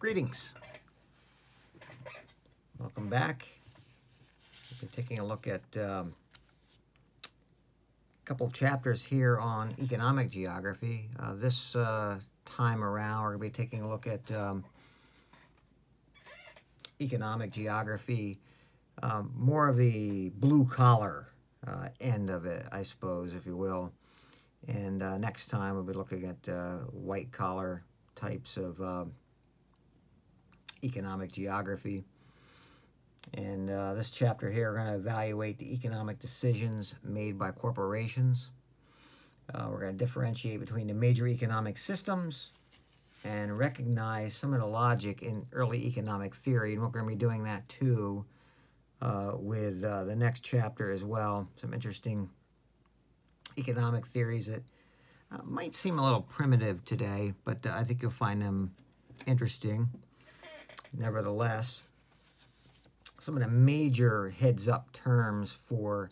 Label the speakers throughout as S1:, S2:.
S1: Greetings. Welcome back. We've been taking a look at um, a couple of chapters here on economic geography. Uh, this uh, time around, we're going to be taking a look at um, economic geography, um, more of the blue collar uh, end of it, I suppose, if you will. And uh, next time we'll be looking at uh, white collar types of um, economic geography. And uh, this chapter here, we're going to evaluate the economic decisions made by corporations. Uh, we're going to differentiate between the major economic systems and recognize some of the logic in early economic theory. And we're going to be doing that too uh, with uh, the next chapter as well. Some interesting economic theories that uh, might seem a little primitive today, but uh, I think you'll find them interesting nevertheless. Some of the major heads up terms for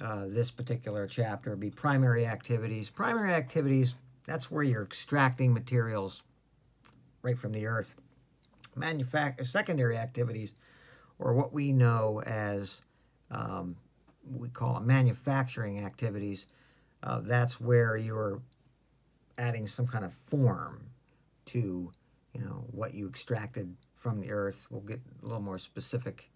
S1: uh, this particular chapter would be primary activities. Primary activities, that's where you're extracting materials right from the earth. Manufact secondary activities, or what we know as um, we call manufacturing activities, uh, that's where you're adding some kind of form to you know what you extracted from the earth. We'll get a little more specific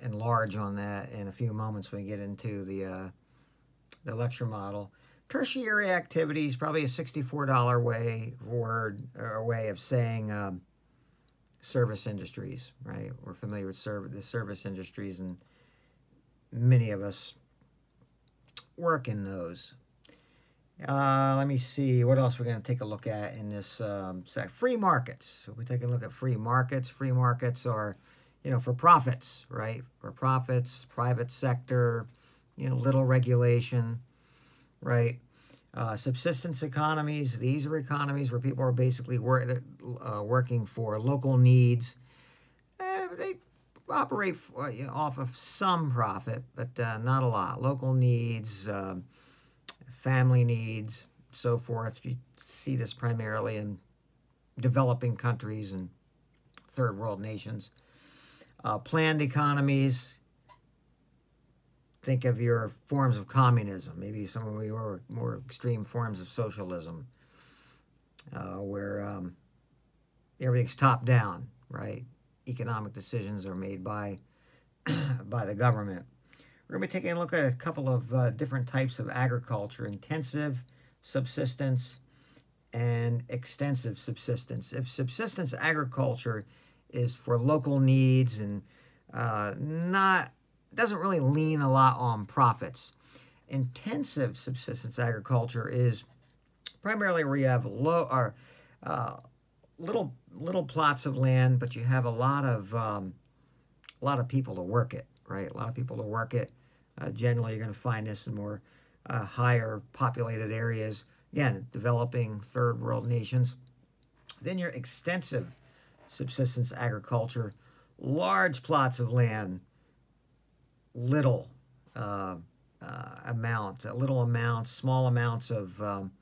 S1: and large on that in a few moments when we get into the uh, the lecture model. Tertiary activities, probably a $64 way word or way of saying um, service industries, right? We're familiar with serv the service industries, and many of us work in those. Uh, let me see what else we're going to take a look at in this um, sec. Free markets. So we take a look at free markets. Free markets are, you know, for profits, right? For profits, private sector, you know, little regulation, right? Uh, subsistence economies. These are economies where people are basically work, uh, working for local needs. Eh, they operate for, you know, off of some profit, but uh, not a lot. Local needs. Um, family needs, so forth. You see this primarily in developing countries and third world nations. Uh, planned economies, think of your forms of communism, maybe some of your more extreme forms of socialism, uh, where um, everything's top down, right? Economic decisions are made by by the government. We're going to be taking a look at a couple of uh, different types of agriculture, intensive, subsistence, and extensive subsistence. If subsistence agriculture is for local needs and uh, not doesn't really lean a lot on profits. Intensive subsistence agriculture is primarily where you have low or uh, little little plots of land, but you have a lot of um, a lot of people to work it, right? A lot of people to work it. Uh, generally, you're going to find this in more uh, higher populated areas. Again, developing third world nations. Then your extensive subsistence agriculture, large plots of land, little uh, uh amount, little amounts, small amounts of um,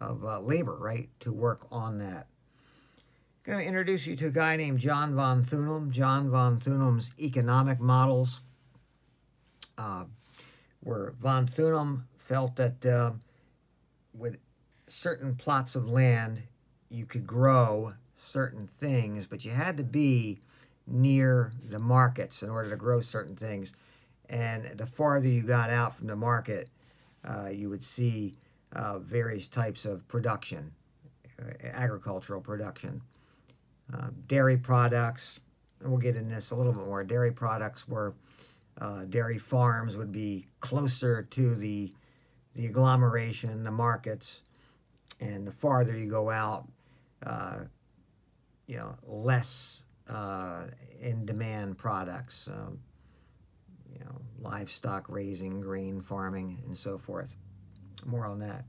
S1: of uh, labor, right, to work on that. I'm going to introduce you to a guy named John von Thünen. John von Thünen's economic models uh, where von Thünen felt that uh, with certain plots of land, you could grow certain things, but you had to be near the markets in order to grow certain things. And the farther you got out from the market, uh, you would see uh, various types of production, uh, agricultural production. Uh, dairy products, and we'll get into this a little bit more. Dairy products were uh, dairy farms would be closer to the, the agglomeration, the markets, and the farther you go out, uh, you know, less uh, in demand products, um, you know, livestock raising, grain farming, and so forth. More on that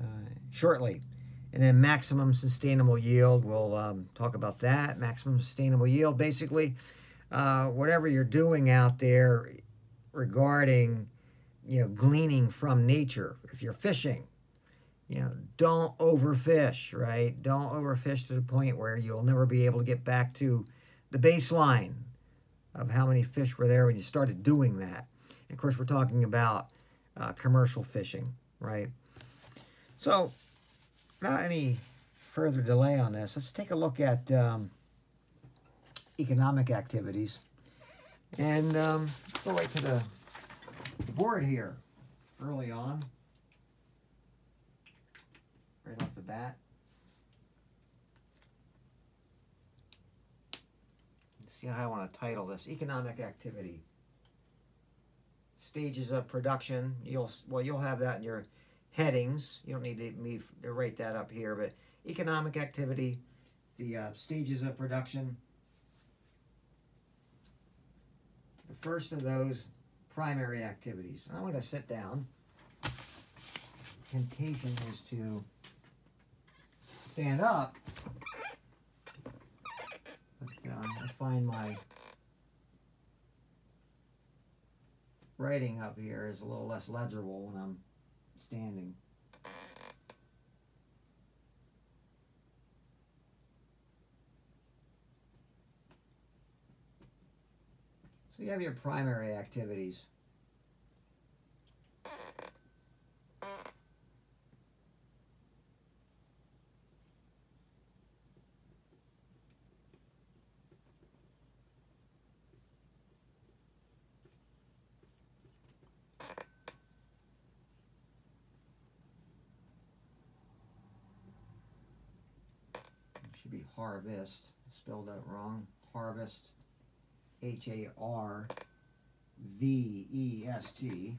S1: uh, shortly. And then maximum sustainable yield, we'll um, talk about that. Maximum sustainable yield, basically, uh, whatever you're doing out there regarding, you know, gleaning from nature. If you're fishing, you know, don't overfish, right? Don't overfish to the point where you'll never be able to get back to the baseline of how many fish were there when you started doing that. And of course, we're talking about uh, commercial fishing, right? So, without any further delay on this, let's take a look at um, economic activities. And um, go right to the board here early on right off the bat. See how I want to title this. Economic activity. Stages of production. You'll well, you'll have that in your headings. You don't need to, me to write that up here, but economic activity, the uh, stages of production. The first of those, primary activities. I'm going to sit down. Temptation is to stand up, but, uh, I find my writing up here is a little less legible when I'm standing. So you have your primary activities. should be harvest. Spelled out wrong. Harvest. H A R V E S T.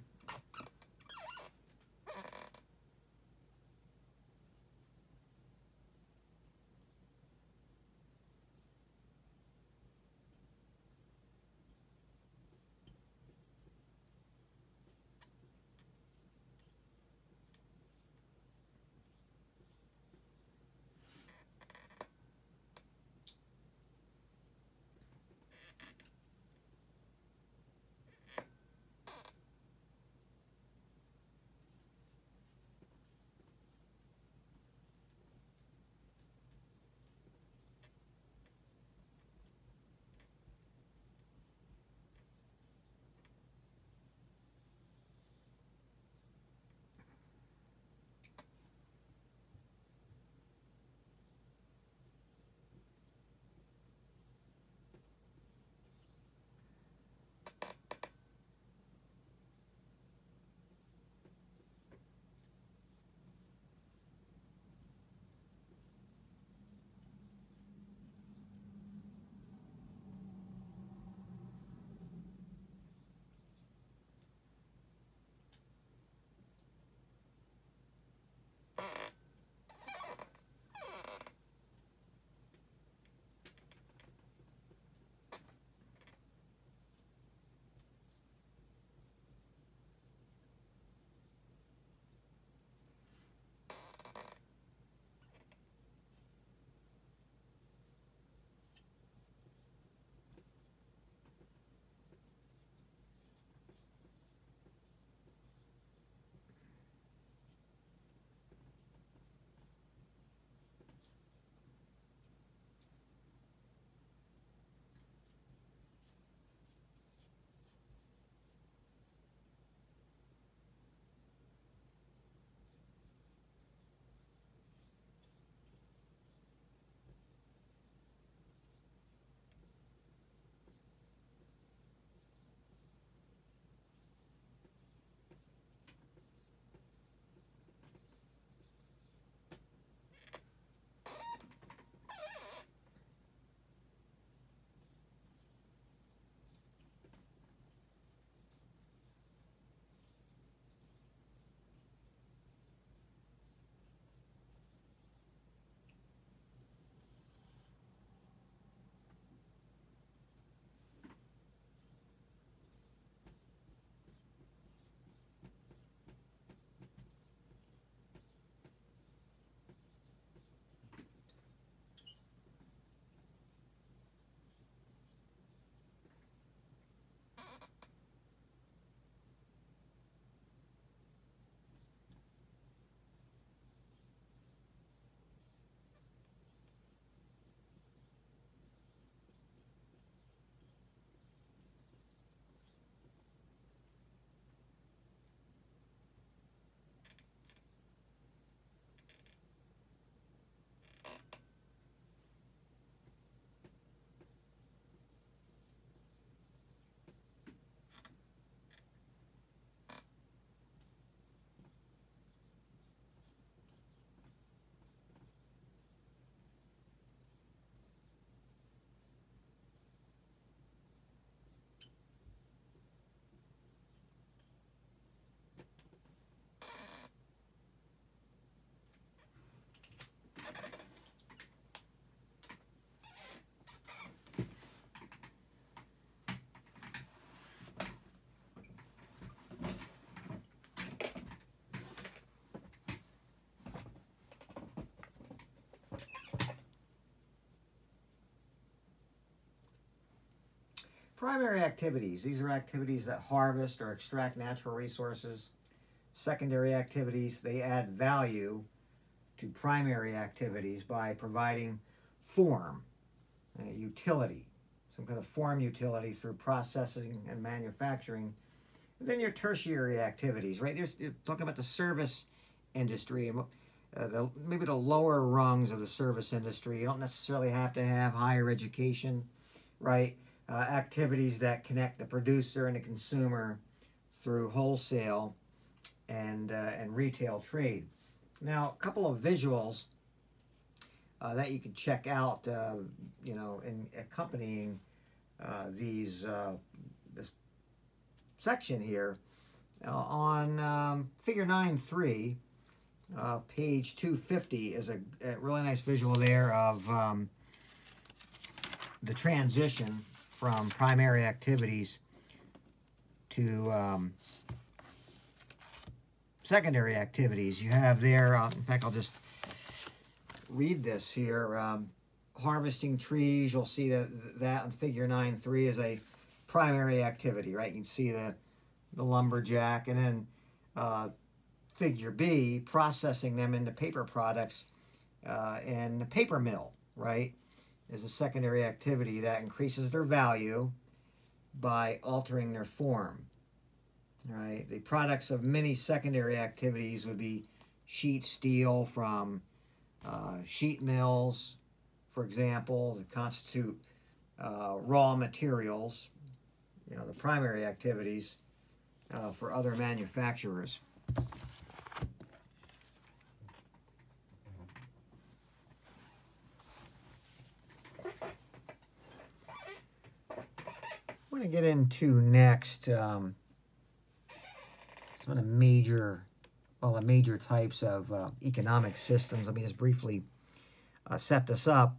S1: Primary activities. These are activities that harvest or extract natural resources. Secondary activities, they add value to primary activities by providing form, uh, utility, some kind of form utility through processing and manufacturing. And then your tertiary activities, right? You're, you're talking about the service industry and uh, the, maybe the lower rungs of the service industry. You don't necessarily have to have higher education, right? Uh, activities that connect the producer and the consumer through wholesale and, uh, and retail trade. Now, a couple of visuals uh, that you can check out, uh, you know, in accompanying uh, these uh, this section here on um, Figure 9.3, uh, page 250 is a, a, really nice visual there of um, the transition from primary activities to um, secondary activities. You have there, uh, in fact, I'll just read this here. Um, harvesting trees, you'll see that, that in figure 9.3 is a primary activity, right? You can see the, the lumberjack. And then uh, figure B, processing them into paper products uh, in the paper mill, right? Is a secondary activity that increases their value by altering their form. Right, the products of many secondary activities would be sheet steel from uh, sheet mills, for example, that constitute uh, raw materials, you know, the primary activities uh, for other manufacturers. Want to get into next um, some of the major, well, the major types of uh, economic systems. Let me just briefly uh, set this up.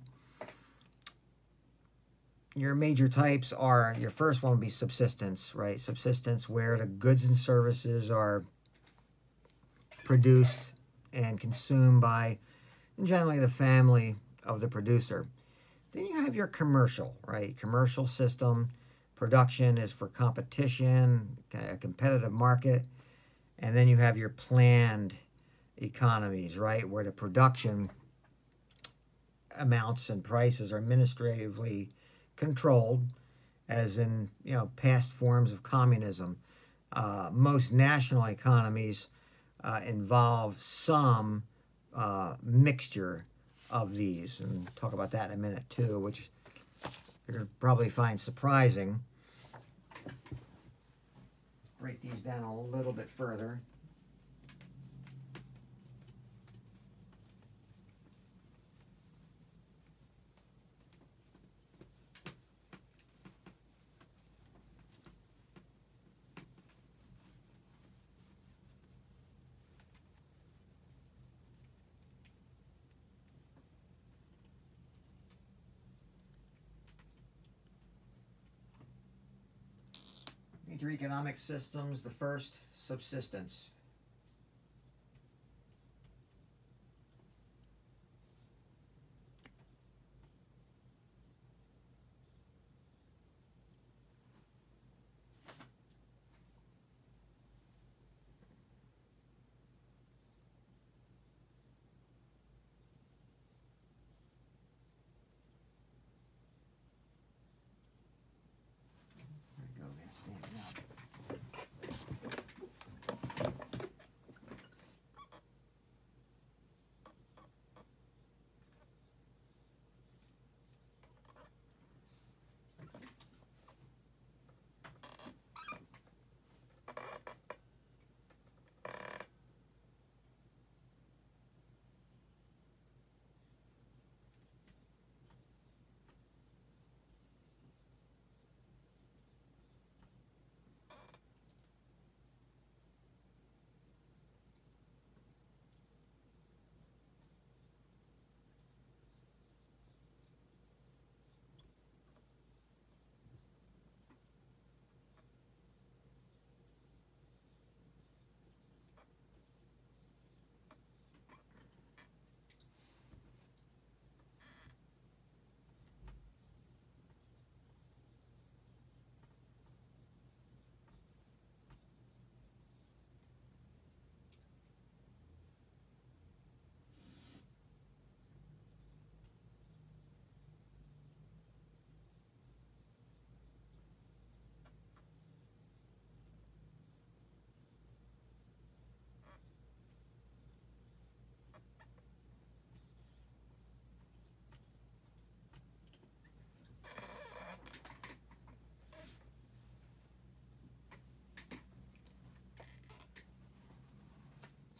S1: Your major types are, your first one would be subsistence, right? Subsistence where the goods and services are produced and consumed by generally the family of the producer. Then you have your commercial, right? Commercial system. Production is for competition, a competitive market. And then you have your planned economies, right? Where the production amounts and prices are administratively controlled, as in, you know, past forms of communism. Uh, most national economies uh, involve some uh, mixture of these, and talk about that in a minute too, which you're probably find surprising break these down a little bit further. Major economic systems, the first, subsistence. There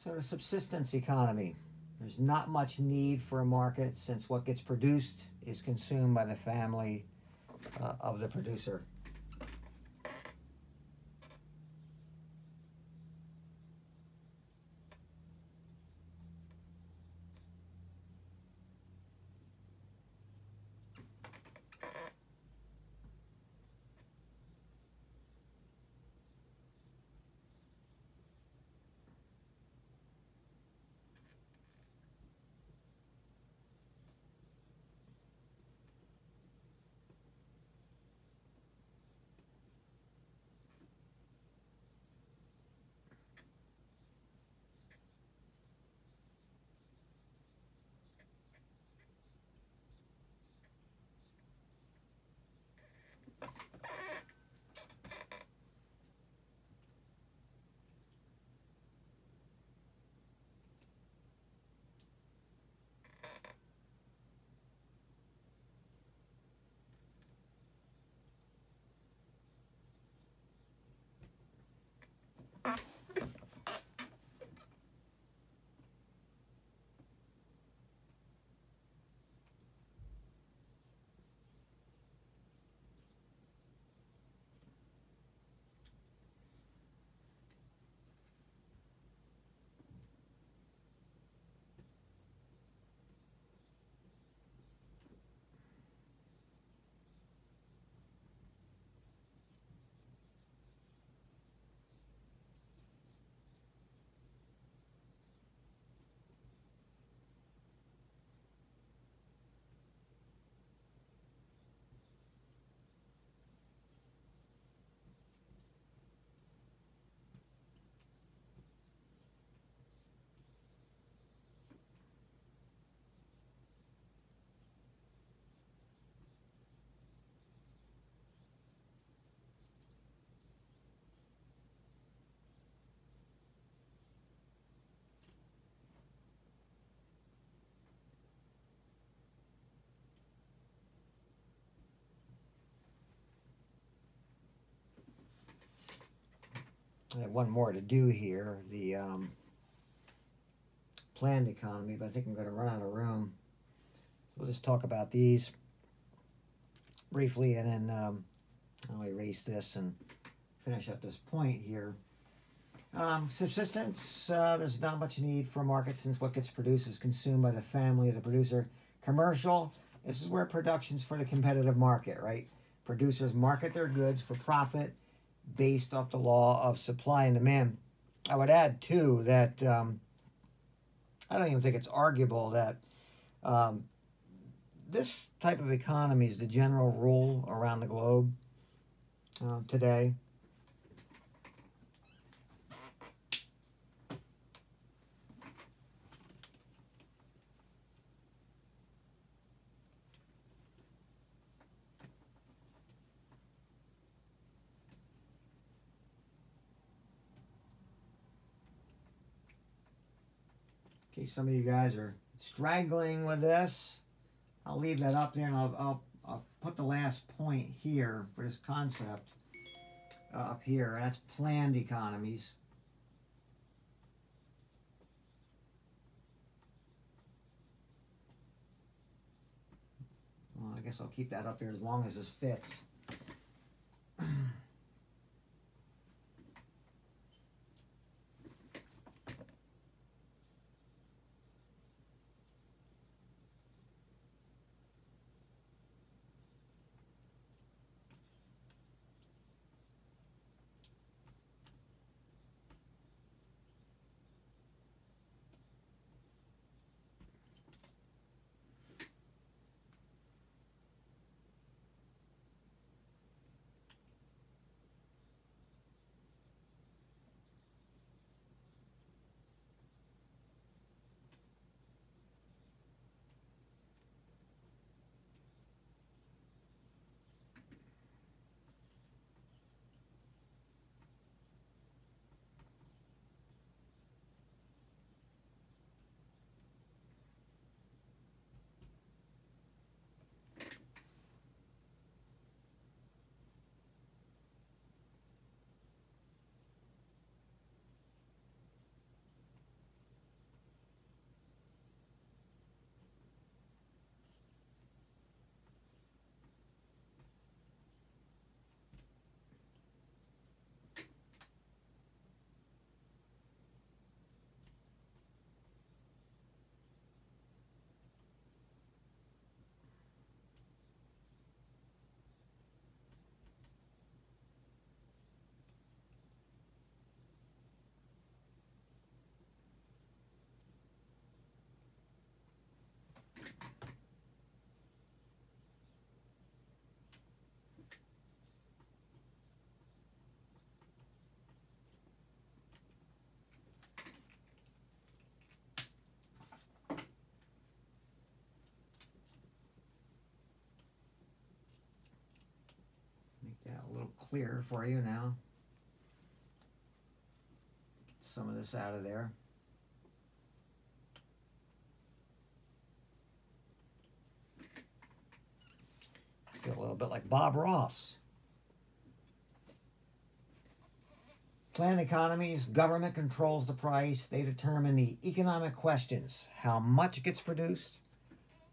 S1: So the subsistence economy. There's not much need for a market since what gets produced is consumed by the family uh, of the producer. I have one more to do here, the um, planned economy, but I think I'm going to run out of room. We'll just talk about these briefly and then um, I'll erase this and finish up this point here. Um, subsistence, uh, there's not much need for market since what gets produced is consumed by the family of the producer. Commercial, this is where production's for the competitive market, right? Producers market their goods for profit based off the law of supply and demand. I would add, too, that um, I don't even think it's arguable that um, this type of economy is the general rule around the globe uh, today. Some of you guys are straggling with this, I'll leave that up there and I'll, I'll, I'll put the last point here for this concept uh, up here, that's planned economies. Well, I guess I'll keep that up there as long as this fits. clearer for you now. Get some of this out of there. Feel a little bit like Bob Ross. Planned economies, government controls the price. They determine the economic questions how much gets produced,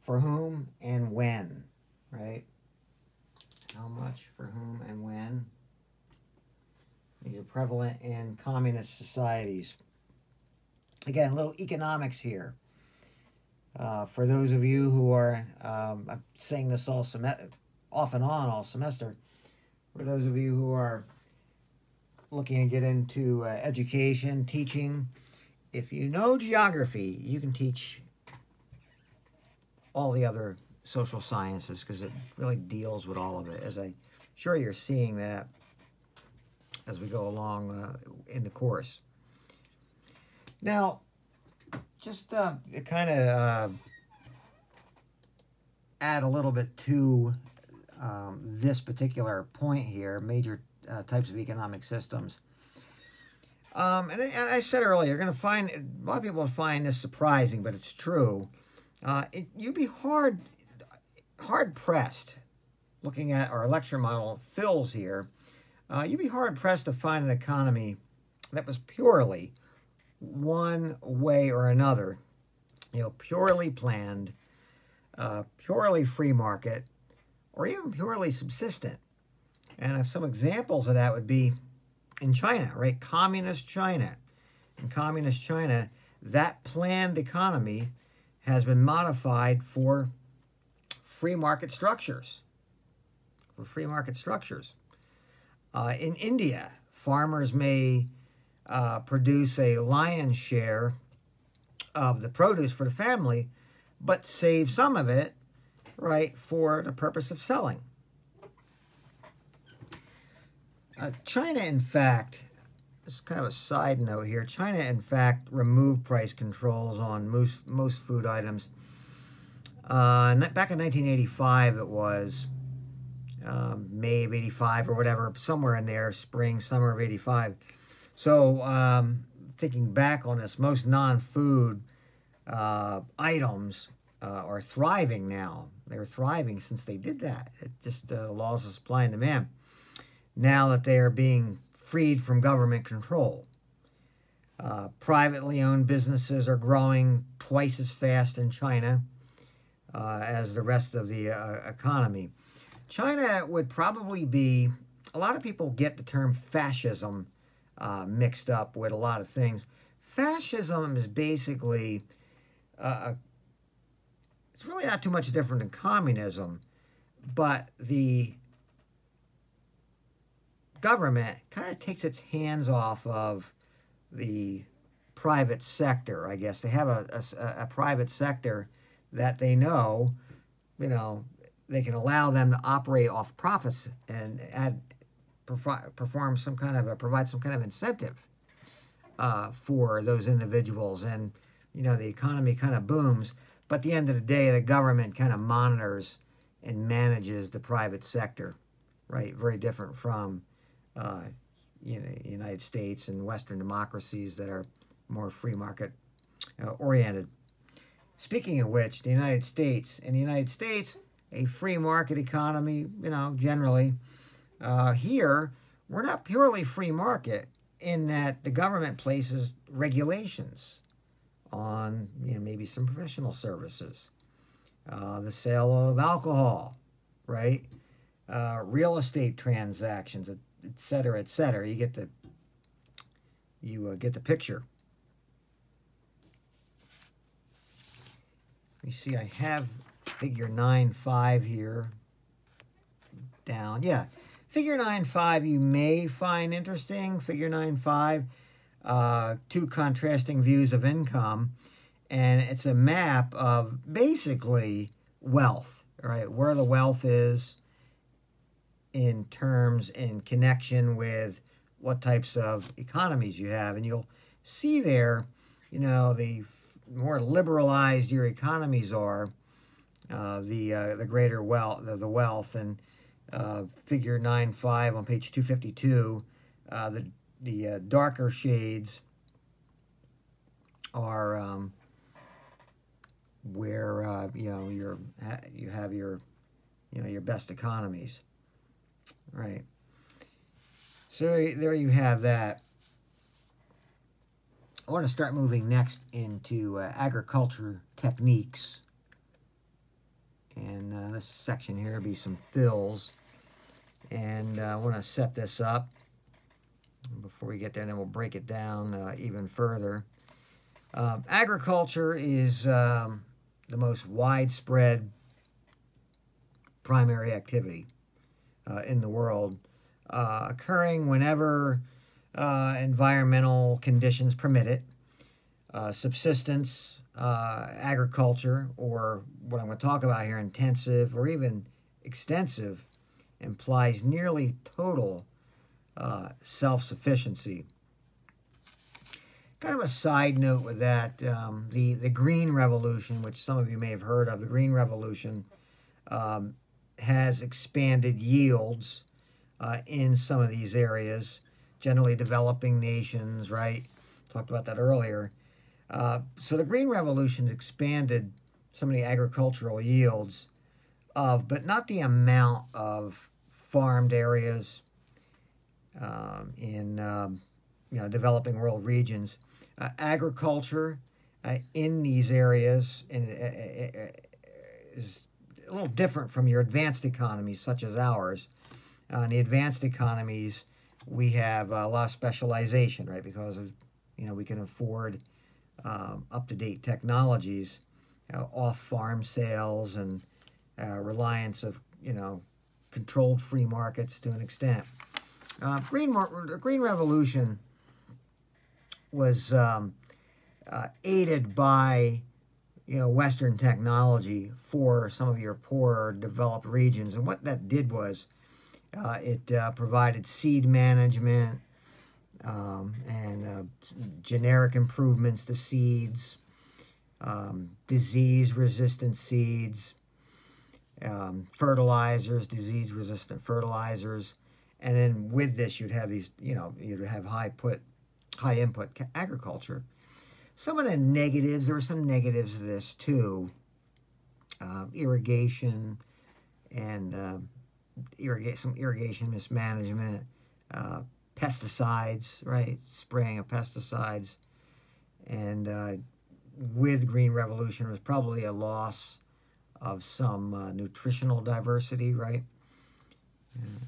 S1: for whom, and when, right? How much, for whom, and when. These are prevalent in communist societies. Again, a little economics here. Uh, for those of you who are, um, I'm saying this all sem- off and on all semester, for those of you who are looking to get into uh, education, teaching, if you know geography, you can teach all the other social sciences because it really deals with all of it. As I'm sure you're seeing that as we go along uh, in the course. Now, just uh, kind of uh, add a little bit to um, this particular point here, major uh, types of economic systems. Um, and, and, I said earlier, you're going to find, a lot of people find this surprising, but it's true. Uh, it, you'd be hard, hard pressed looking at our lecture model, Phil's here. Uh, you'd be hard pressed to find an economy that was purely one way or another, you know, purely planned, uh, purely free market, or even purely subsistent. And some examples of that would be in China, right? Communist China. In communist China, that planned economy has been modified for free market structures. For free market structures. Uh, in India, farmers may uh, produce a lion's share of the produce for the family, but save some of it, right, for the purpose of selling. Uh, China, in fact, this is kind of a side note here. China, in fact, removed price controls on most most food items. Uh, back in 1985, it was um, May of 85 or whatever, somewhere in there, spring, summer of 85. So, um, thinking back on this, most non-food uh, items uh, are thriving now. They're thriving since they did that. It just uh, laws of supply and demand now that they are being freed from government control. Uh, privately owned businesses are growing twice as fast in China uh, as the rest of the uh, economy. China would probably be, a lot of people get the term fascism uh, mixed up with a lot of things. Fascism is basically, uh, it's really not too much different than communism, but the government kind of takes its hands off of the private sector, I guess. They have a, a, a, private sector that they know, you know, they can allow them to operate off profits and add, perform some kind of a, provide some kind of incentive uh, for those individuals. And, you know, the economy kind of booms. But at the end of the day, the government kind of monitors and manages the private sector, right? Very different from uh, you know, United States and Western democracies that are more free market uh, oriented. Speaking of which, the United States, in the United States, a free market economy, you know, generally. Uh, here, we're not purely free market in that the government places regulations on, you know, maybe some professional services, uh, the sale of alcohol, right? Uh, real estate transactions, et cetera, et cetera. You get the you uh, get the picture. You see, I have figure 9-5 here down. Yeah, figure 9-5 you may find interesting. Figure 9-5, uh, two contrasting views of income. And it's a map of basically wealth, right? Where the wealth is, in terms in connection with what types of economies you have. And you'll see there, you know, the more liberalized your economies are, uh, the uh, the greater wealth, the, the wealth, and uh, figure 9.5 on page 252, uh, the, the uh, darker shades are um, where uh, you know your you have your you know your best economies, right? So there you have that. I want to start moving next into uh, agriculture techniques. And uh, this section here will be some fills. And uh, I want to set this up before we get there, and then we'll break it down uh, even further. Um, agriculture is um, the most widespread primary activity uh, in the world, uh, occurring whenever uh, environmental conditions permit it. Uh, subsistence, uh, agriculture, or what I'm going to talk about here, intensive or even extensive, implies nearly total uh, self-sufficiency. Kind of a side note with that, um, the, the Green Revolution, which some of you may have heard of, the Green Revolution um, has expanded yields uh, in some of these areas, generally developing nations, right? Talked about that earlier. Uh, so the Green Revolution expanded some of the agricultural yields of, but not the amount of farmed areas um, in um, you know developing world regions uh, agriculture uh, in these areas in, uh, uh, uh, is a little different from your advanced economies such as ours. In the advanced economies, we have a lot of specialization, right? Because of, you know we can afford um, up-to-date technologies, you know, off-farm sales, and reliance of you know controlled free markets to an extent. green Green Revolution was um, uh, aided by you know Western technology for some of your poorer developed regions, and what that did was uh, it uh, provided seed management um, and uh, generic improvements to seeds, um, disease-resistant seeds, um, fertilizers, disease-resistant fertilizers, and then with this you'd have these, you know, you'd have high put high input agriculture. Some of the negatives, there were some negatives to this too. Uh, irrigation and uh, irrigate some irrigation mismanagement, uh, pesticides, right? Spraying of pesticides. And uh, with Green Revolution was probably a loss of some uh, nutritional diversity, right?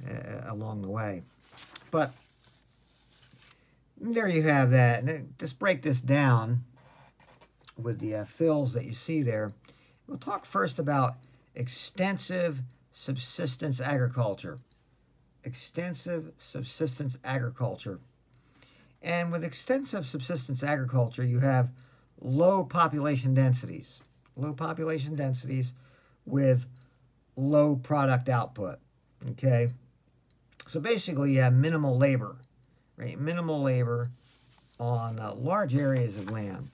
S1: Uh, along the way. But there you have that. And just break this down with the uh, fills that you see there. We'll talk first about extensive subsistence agriculture. Extensive subsistence agriculture. And with extensive subsistence agriculture, you have low population densities. Low population densities with low product output. Okay? So basically, you have minimal labor right? Minimal labor on uh, large areas of land.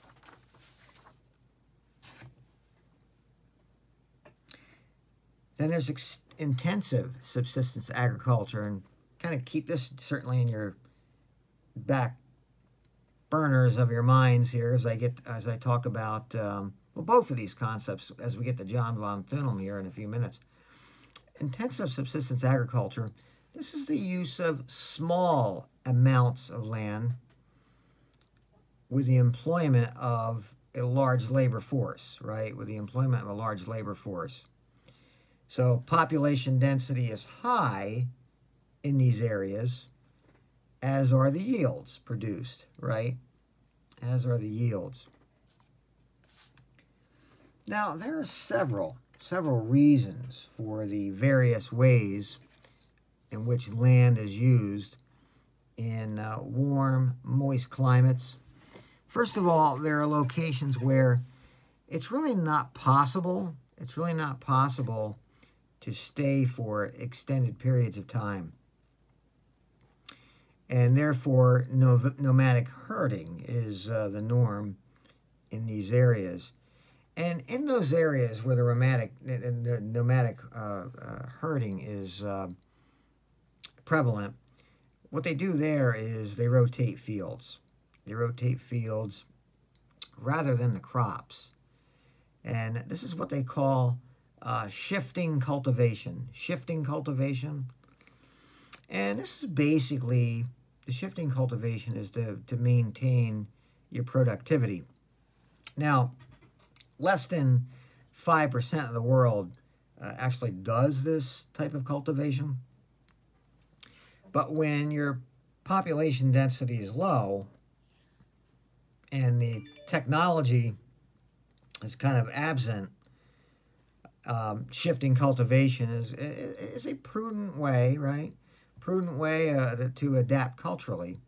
S1: Then there's intensive subsistence agriculture, and kind of keep this certainly in your back burners of your minds here as I get as I talk about um, well both of these concepts as we get to John von Thünen here in a few minutes. Intensive subsistence agriculture. This is the use of small amounts of land with the employment of a large labor force, right? With the employment of a large labor force. So population density is high in these areas, as are the yields produced, right? As are the yields. Now, there are several, several reasons for the various ways in which land is used in uh, warm, moist climates. First of all, there are locations where it's really not possible, it's really not possible to stay for extended periods of time. And therefore, nomadic herding is uh, the norm in these areas. And in those areas where the nomadic, nomadic uh, uh, herding is uh, prevalent, what they do there is they rotate fields. They rotate fields rather than the crops. And this is what they call uh, shifting cultivation. Shifting cultivation. And this is basically, the shifting cultivation is to, to maintain your productivity. Now, less than 5% of the world uh, actually does this type of cultivation. But when your population density is low and the technology is kind of absent, um, shifting cultivation is, is a prudent way, right? Prudent way uh, to, adapt culturally.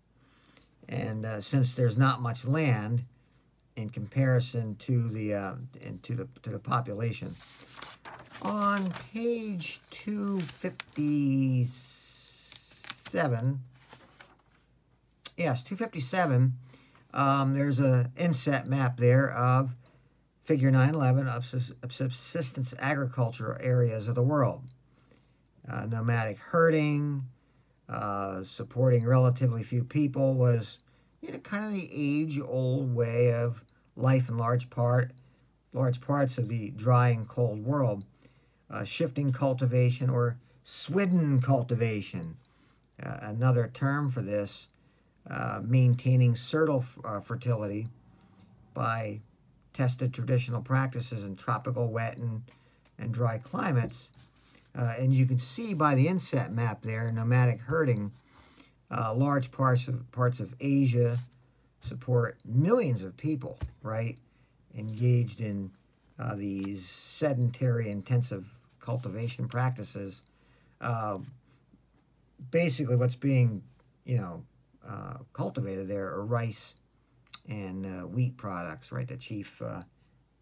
S1: And uh, since there's not much land, in comparison to the uh, to the to the population. On page 257, yes, 257, um, there's a inset map there of figure 911 of, subsistence agriculture areas of the world. Uh, nomadic herding, uh, supporting relatively few people was you know, kind of the age-old way of life in large part, large parts of the dry and cold world. Uh, shifting cultivation or swidden cultivation, uh, another term for this, uh, maintaining certal uh, fertility by tested traditional practices in tropical, wet, and, and dry climates. Uh, and you can see by the inset map there, nomadic herding, uh, large parts of, parts of Asia, support millions of people, right, engaged in uh, these sedentary, intensive cultivation practices. Uh, basically, what's being, you know, uh, cultivated there are rice and uh, wheat products, right? The chief, uh,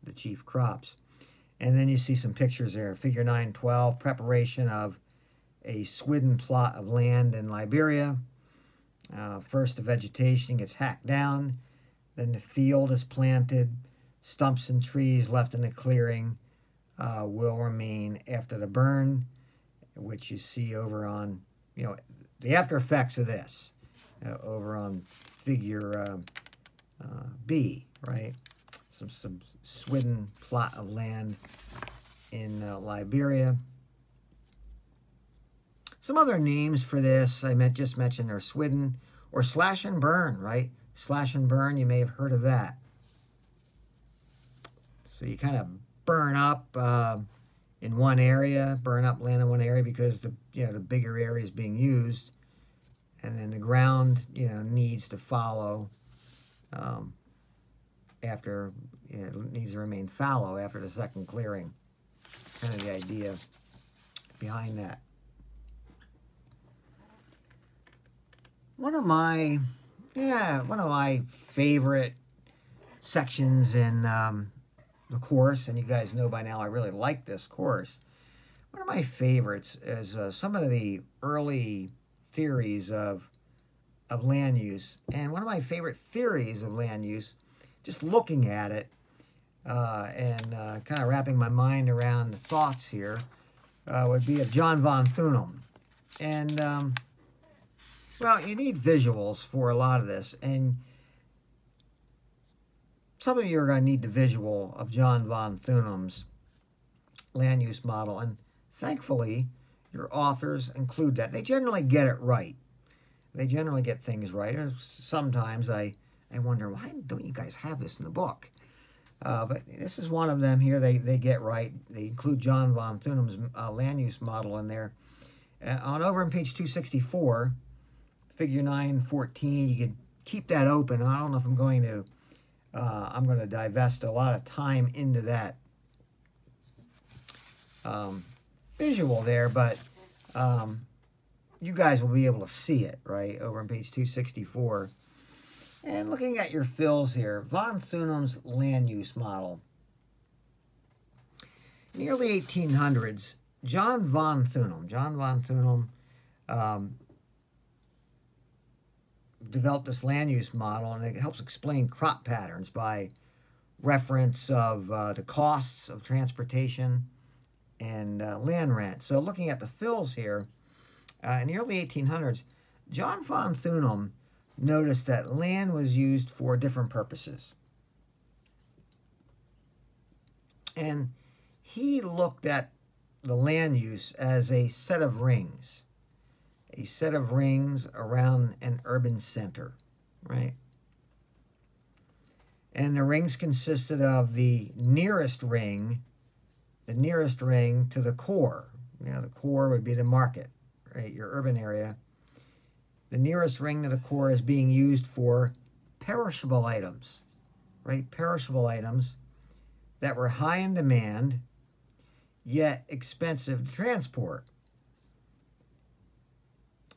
S1: the chief crops. And then you see some pictures there. Figure 912, preparation of a swidden plot of land in Liberia. Uh, first, the vegetation gets hacked down, then the field is planted. Stumps and trees left in the clearing uh, will remain after the burn, which you see over on, you know, the after effects of this uh, over on figure uh, B, right? Some, some swidden plot of land in uh, Liberia. Some other names for this I meant, just mentioned are Swidden or Slash and Burn, right? Slash and Burn, you may have heard of that. So you kind of burn up uh, in one area, burn up land in one area because the you know the bigger area is being used, and then the ground you know needs to follow um, after it needs to remain fallow after the second clearing. Kind of the idea behind that. one of my, yeah, one of my favorite sections in um, the course, and you guys know by now I really like this course. One of my favorites is uh, some of the early theories of of land use, and one of my favorite theories of land use, just looking at it uh, and uh, kind of wrapping my mind around the thoughts here, uh, would be of John von Thünen, and um, well, you need visuals for a lot of this, and some of you are going to need the visual of John von Thünen's land use model, and thankfully, your authors include that. They generally get it right. They generally get things right. Sometimes I, I wonder, why don't you guys have this in the book? Uh, but this is one of them here they, they get right. They include John von Thünen's uh, land use model in there. Uh, on over on page 264, figure 914. You can keep that open. I don't know if I'm going to, uh, I'm going to divest a lot of time into that um, visual there, but um, you guys will be able to see it, right, over on page 264. And looking at your fills here, von Thünen's land use model. In the early 1800s, John von Thünen, John von Thünen um, developed this land use model, and it helps explain crop patterns by reference of uh, the costs of transportation and uh, land rent. So looking at the fills here, uh, in the early 1800s, John von Thünen noticed that land was used for different purposes. And he looked at the land use as a set of rings, a set of rings around an urban center, right? And the rings consisted of the nearest ring, the nearest ring to the core. You know, the core would be the market, right? Eh, your urban area. The nearest ring to the core is being used for perishable items, right? Perishable items that were high in demand, yet expensive to transport.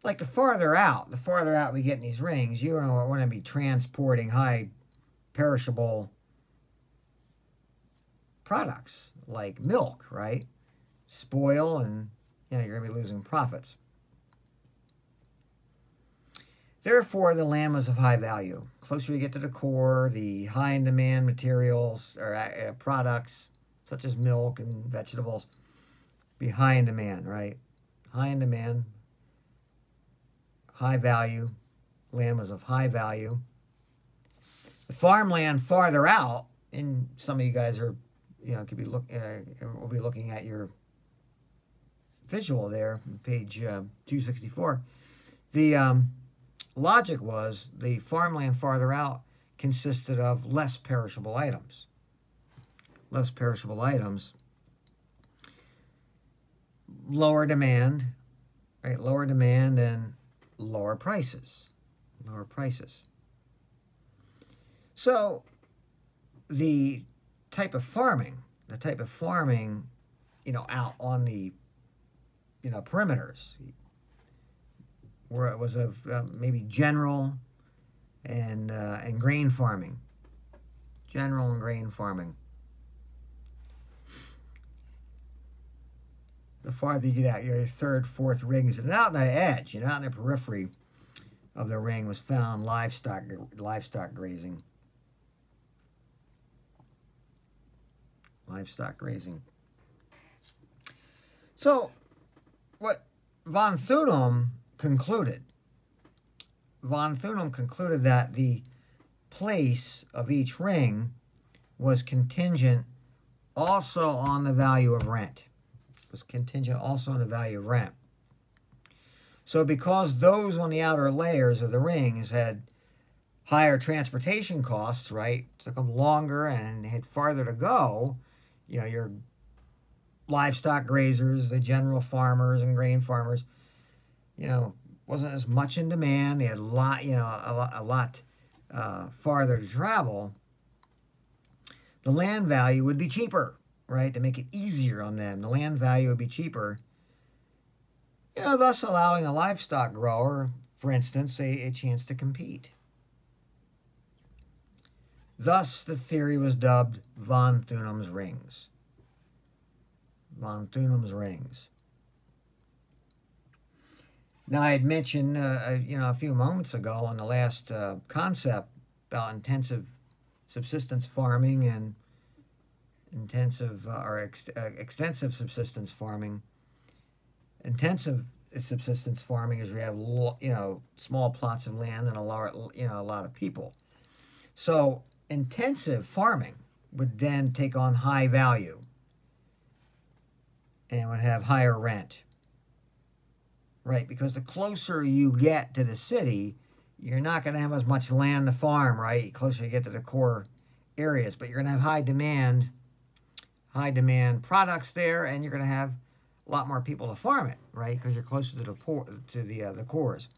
S1: Like the farther out, the farther out we get in these rings, you don't want to be transporting high perishable products like milk, right? Spoil and you know, you're going to be losing profits. Therefore, the land was of high value. Closer you get to the core, the high in demand materials or uh, uh, products such as milk and vegetables be high in demand, right? High in demand, high value. Land was of high value. The farmland farther out, and some of you guys are, you know, could be look, uh, will be looking at your visual there, page uh, 264. The um, logic was the farmland farther out consisted of less perishable items. Less perishable items. Lower demand, right? Lower demand and lower prices. Lower prices. So the type of farming, the type of farming, you know, out on the, you know, perimeters, where it was of uh, maybe general and uh, and grain farming, general and grain farming. The farther you get out, your third, fourth rings, and out on the edge, you know, out in the periphery of the ring was found livestock livestock grazing. Livestock grazing. So, what von Thünen concluded. Von Thünen concluded that the place of each ring was contingent also on the value of rent. Was contingent also on the value of rent. So because those on the outer layers of the rings had higher transportation costs, right, took them longer and had farther to go, you know, your livestock grazers, the general farmers and grain farmers, you know, wasn't as much in demand. They had a lot, you know, a lot, a lot uh, farther to travel. The land value would be cheaper, right? To make it easier on them, the land value would be cheaper. You know, thus allowing a livestock grower, for instance, a, a chance to compete. Thus, the theory was dubbed von Thünen's rings. Von Thünen's rings. Now, I had mentioned, uh, uh, you know, a few moments ago on the last uh, concept about intensive subsistence farming and intensive uh, or ex uh, extensive subsistence farming. Intensive subsistence farming is we have, you know, small plots of land and a lot, you know, a lot of people. So intensive farming would then take on high value and would have higher rent right? Because the closer you get to the city, you're not going to have as much land to farm, right? Closer you get to the core areas, but you're going to have high demand, high demand products there, and you're going to have a lot more people to farm it, right? Because you're closer to the poor, to the uh, the cores.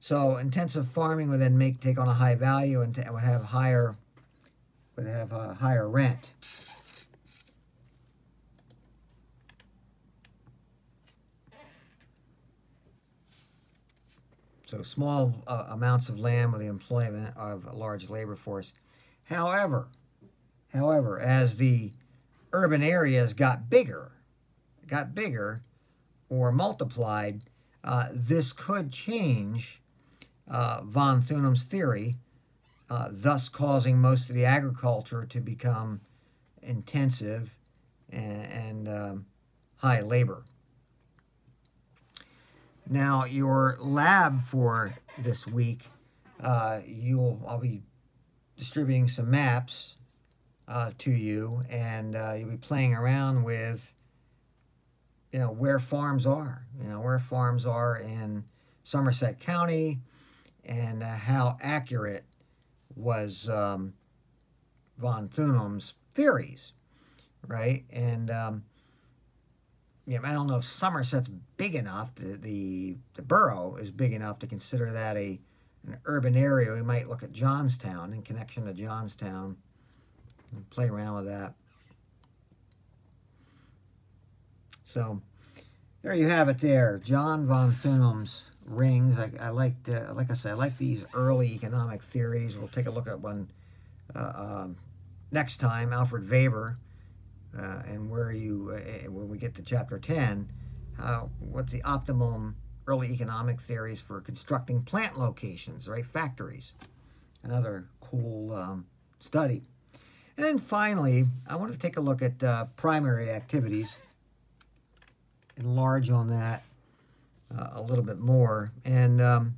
S1: So intensive farming would then make take on a high value and, and would have higher would have a higher rent. So small uh, amounts of land with the employment of a large labor force. However, however, as the urban areas got bigger, got bigger or multiplied, uh, this could change uh, von Thünen's theory uh, thus causing most of the agriculture to become intensive and, and um, high labor. Now, your lab for this week, uh, you'll I'll be distributing some maps uh, to you, and uh, you'll be playing around with, you know, where farms are. You know, where farms are in Somerset County, and uh, how accurate was um, von Thünen's theories, right? And um, yeah, I don't know if Somerset's big enough. The, the borough is big enough to consider that a an urban area. We might look at Johnstown in connection to Johnstown and play around with that. So there you have it. There, John von Thünen's rings. I, I like, like I said, I like these early economic theories. We'll take a look at one uh, um, next time. Alfred Weber, uh, and where you uh, when we get to chapter ten, how what's the optimum early economic theories for constructing plant locations, right? Factories. Another cool um, study. And then finally, I want to take a look at uh, primary activities, enlarge on that uh, a little bit more, and um,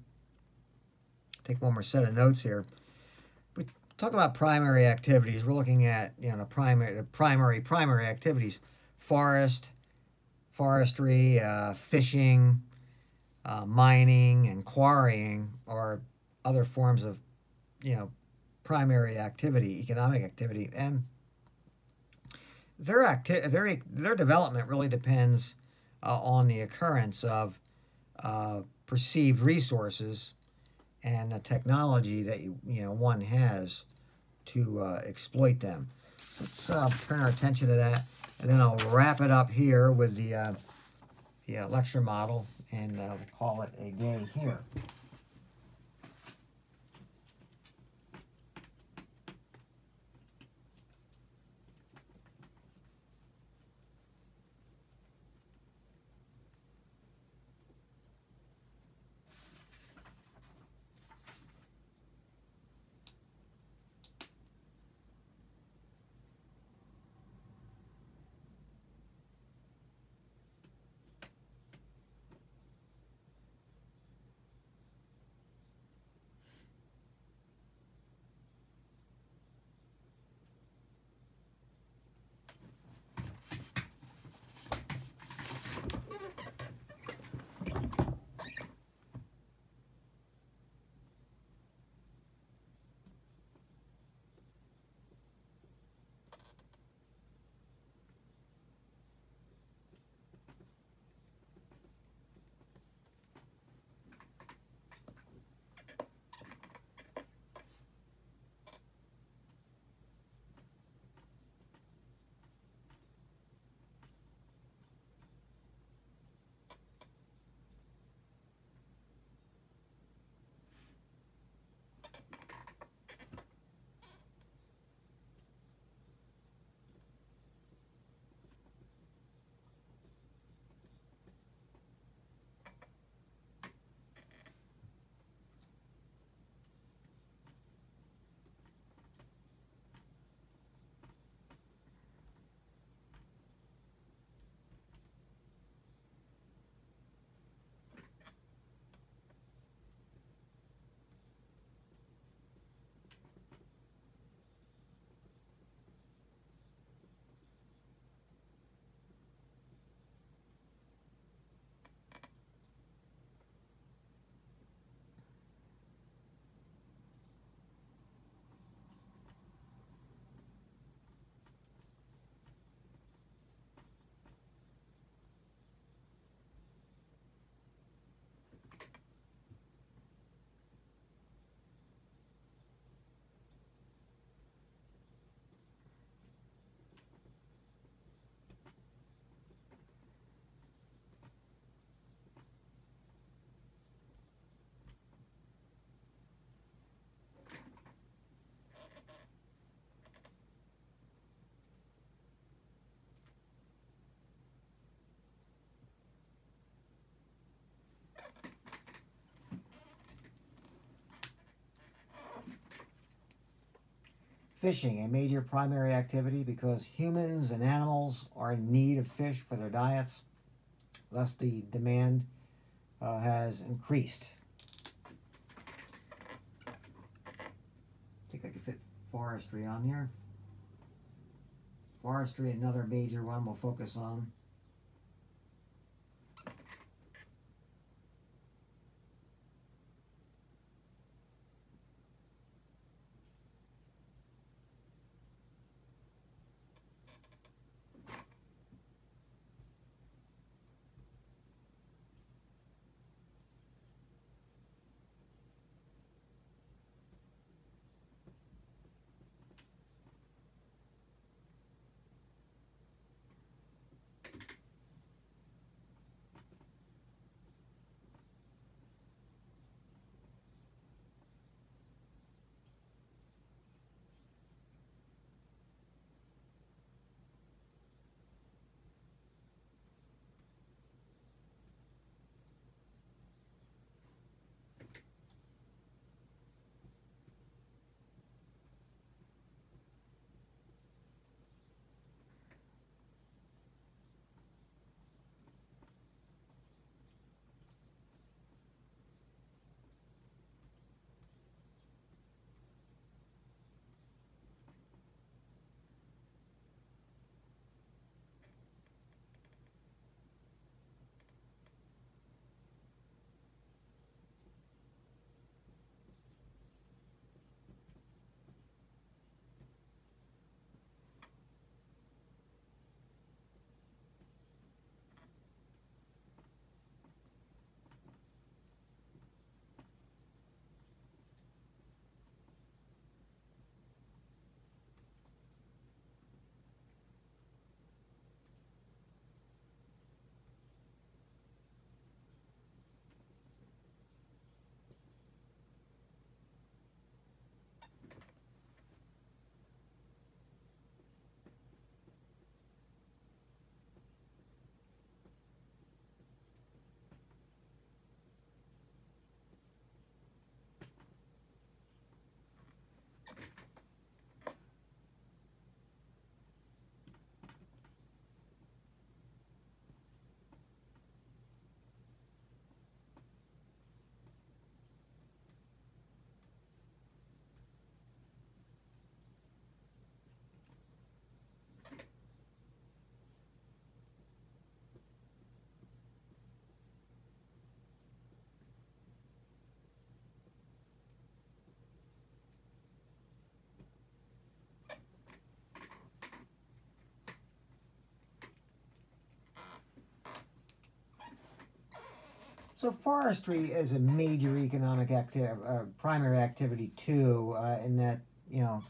S1: take one more set of notes here. Talk about primary activities. We're looking at you know primary, primary, primary activities: forest, forestry, uh, fishing, uh, mining, and quarrying are other forms of you know primary activity, economic activity, and their acti- their their development really depends uh, on the occurrence of uh, perceived resources and the technology that you, you know one has to uh, exploit them. Let's uh, turn our attention to that, and then I'll wrap it up here with the uh, the uh, lecture model, and uh, we'll call it a day here. Fishing, a major primary activity because humans and animals are in need of fish for their diets. Thus, the demand uh, has increased. I think I could fit forestry on here. Forestry, another major one we'll focus on. So forestry is a major economic activity, uh, primary activity too, uh, in that you know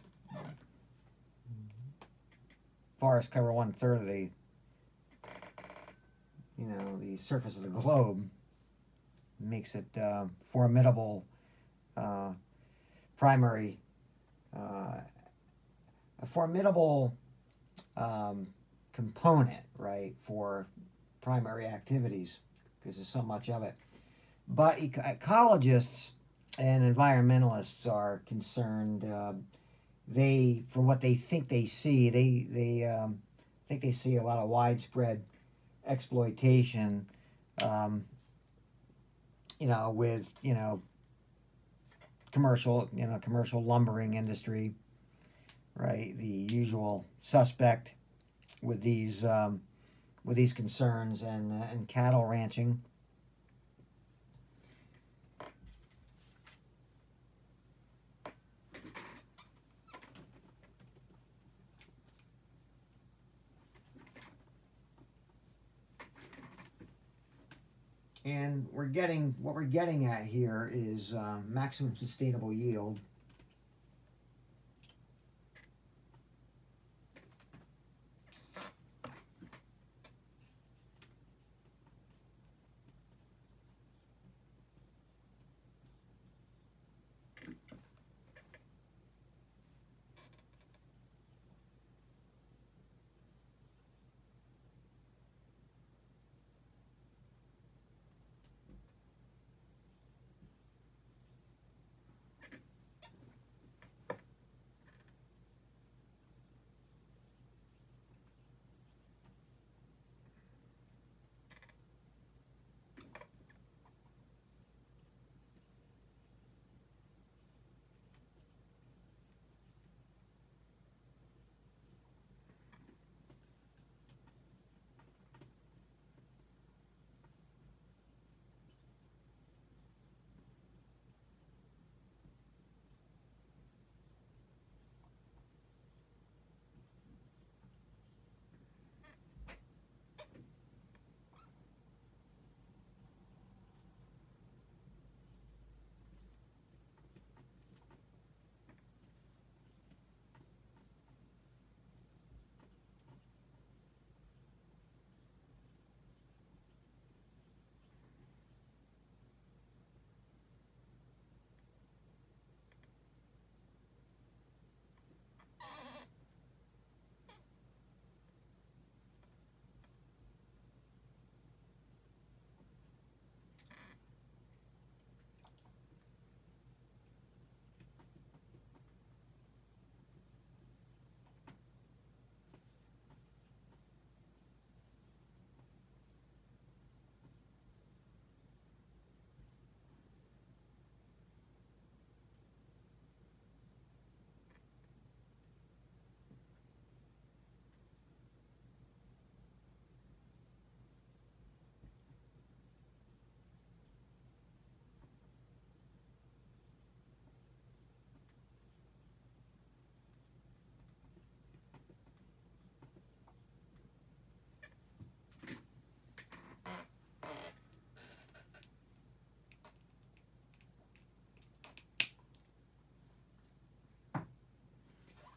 S1: forests cover one third of the you know the surface of the globe. Makes it uh, formidable uh, primary, uh, a formidable um, component, right, for primary activities because there's so much of it. But ecologists and environmentalists are concerned. Uh, they, for what they think they see, they they um, think they see a lot of widespread exploitation. Um, you know, with you know commercial, you know, commercial lumbering industry, right? The usual suspect with these um, with these concerns and, uh, and cattle ranching. And we're getting, what we're getting at here is uh, maximum sustainable yield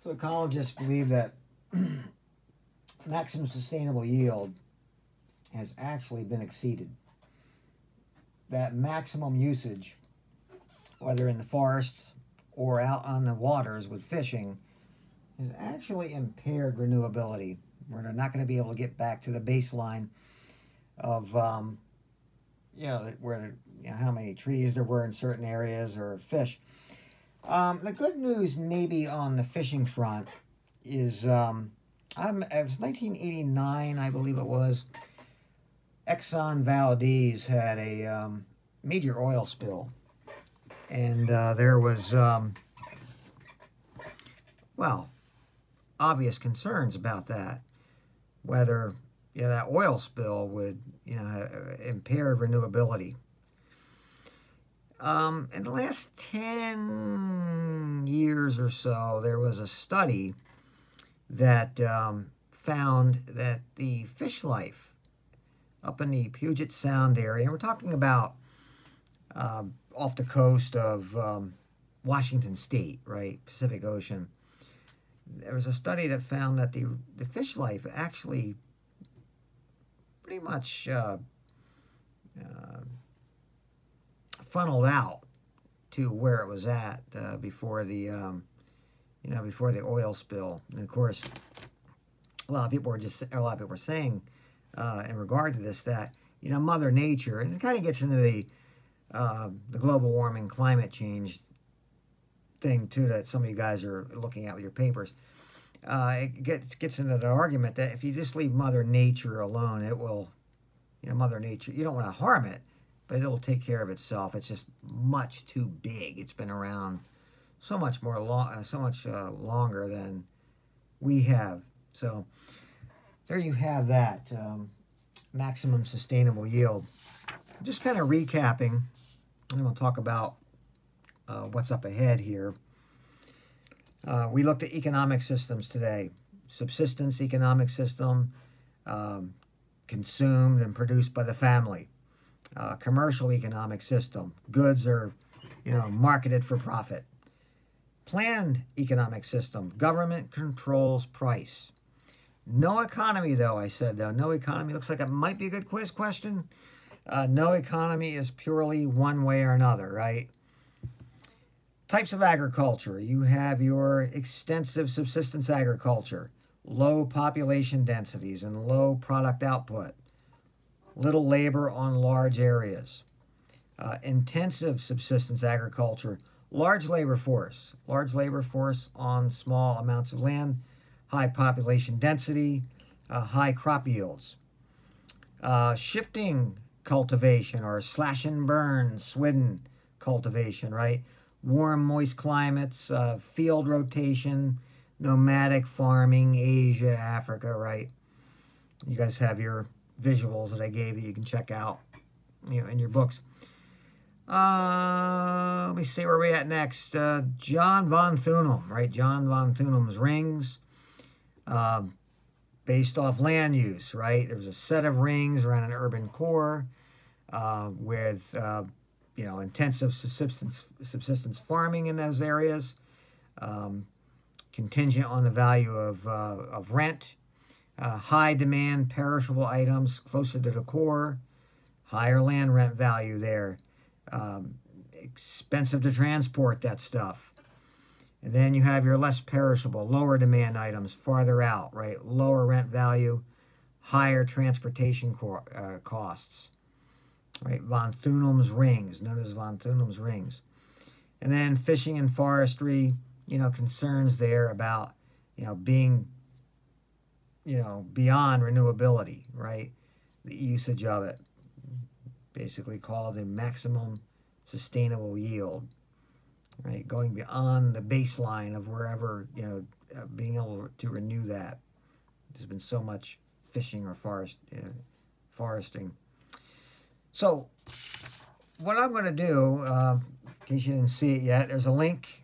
S1: So ecologists believe that maximum sustainable yield has actually been exceeded. That maximum usage, whether in the forests or out on the waters with fishing, has actually impaired renewability. We're not going to be able to get back to the baseline of, um, you know, where you know, how many trees there were in certain areas or fish. Um, the good news, maybe on the fishing front, is um, I'm, it was 1989, I believe it was. Exxon Valdez had a um, major oil spill, and uh, there was, um, well, obvious concerns about that, whether you know, that oil spill would, you know, impair renewability. Um, in the last 10 years or so, there was a study that um, found that the fish life up in the Puget Sound area, and we're talking about uh, off the coast of um, Washington State, right, Pacific Ocean. There was a study that found that the the fish life actually pretty much uh, uh, funneled out to where it was at uh, before the um, you know before the oil spill, and of course a lot of people were just a lot of people were saying uh, in regard to this that you know Mother Nature, and it kind of gets into the uh, the global warming, climate change thing too that some of you guys are looking at with your papers. Uh, it gets gets into the argument that if you just leave Mother Nature alone, it will, you know, Mother Nature. You don't want to harm it, but it will take care of itself. It's just much too big. It's been around so much more long, uh, so much uh, longer than we have. So there you have that um, maximum sustainable yield. Just kind of recapping, and we'll talk about uh, what's up ahead here. Uh, we looked at economic systems today. Subsistence economic system, um, consumed and produced by the family. Uh, commercial economic system, goods are, you know, marketed for profit. Planned economic system, government controls price. No economy, though, I said, though. No economy. Looks like it might be a good quiz question. Uh, no economy is purely one way or another, right? Types of agriculture. You have your extensive subsistence agriculture, low population densities and low product output, little labor on large areas. Uh, intensive subsistence agriculture, large labor force, large labor force on small amounts of land, high population density, uh, high crop yields. Uh, shifting cultivation or slash and burn, swidden cultivation, right? Warm, moist climates, uh, field rotation, nomadic farming, Asia, Africa, right? You guys have your visuals that I gave you. You can check out, you know, in your books. Uh, let me see where we at next. Uh, John von Thünen, right? John von Thünen's rings um, based off land use, right? There was a set of rings around an urban core uh, with, uh, you know, intensive subsistence, subsistence farming in those areas, um, contingent on the value of, uh, of rent, uh, high demand perishable items closer to the core, higher land rent value there, um, expensive to transport that stuff. And then you have your less perishable, lower demand items farther out, right? Lower rent value, higher transportation co uh, costs, right? Von Thünen's rings, known as Von Thünen's rings. And then fishing and forestry, you know, concerns there about, you know, being, you know, beyond renewability, right? The usage of it, basically called a maximum sustainable yield right? Going beyond the baseline of wherever, you know, uh, being able to renew that. There's been so much fishing or forest, uh, foresting. So, what I'm going to do, uh, in case you didn't see it yet, there's a link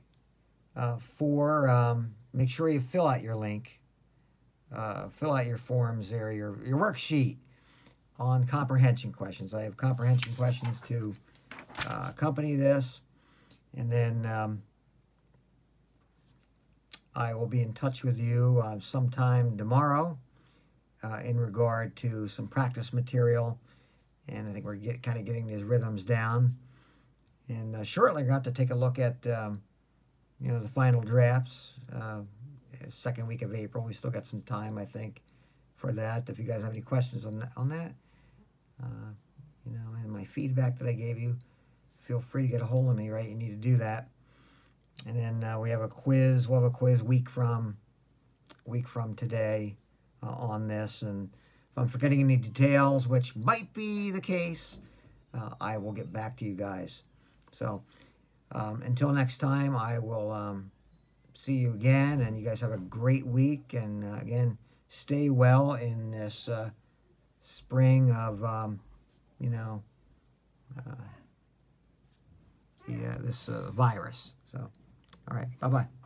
S1: uh, for, um, make sure you fill out your link. Uh, fill out your forms there, your, your worksheet on comprehension questions. I have comprehension questions to uh, accompany this. And then um, I will be in touch with you uh, sometime tomorrow uh, in regard to some practice material. And I think we're get, kind of getting these rhythms down. And uh, shortly, we're going to have to take a look at, um, you know, the final drafts. Second week of April. We still got some time, I think, for that. If you guys have any questions on that, on that uh, you know, and my feedback that I gave you, feel free to get a hold of me, right? You need to do that. And then uh, we have a quiz. We'll have a quiz week from week from today uh, on this. And if I'm forgetting any details, which might be the case, uh, I will get back to you guys. So um, until next time, I will um, see you again. And you guys have a great week. And uh, again, stay well in this uh, spring of, um, you know, uh, yeah, this uh, virus. So, all right, bye bye.